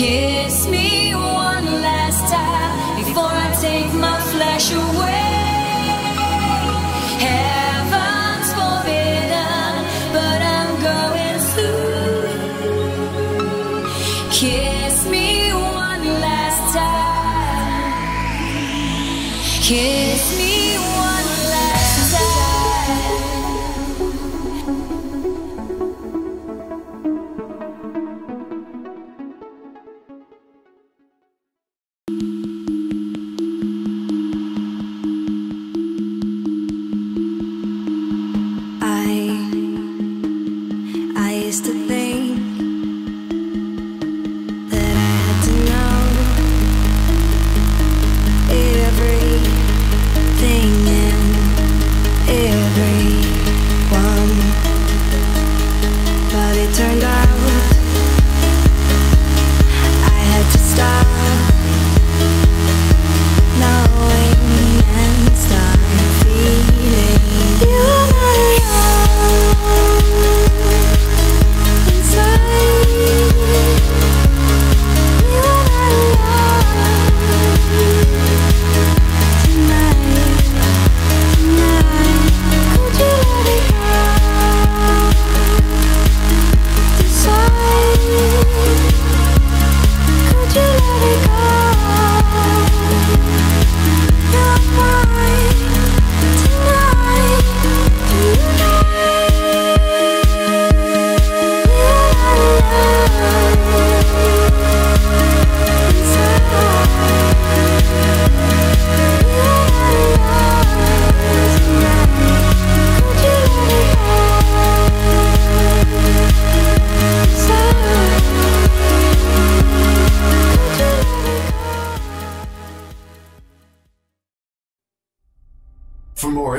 Kiss me one last time before I take my flesh away. Heaven's forbidden, but I'm going through. Kiss me one last time. Kiss me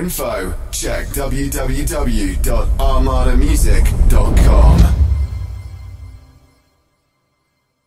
info, check www.armadamusic.com.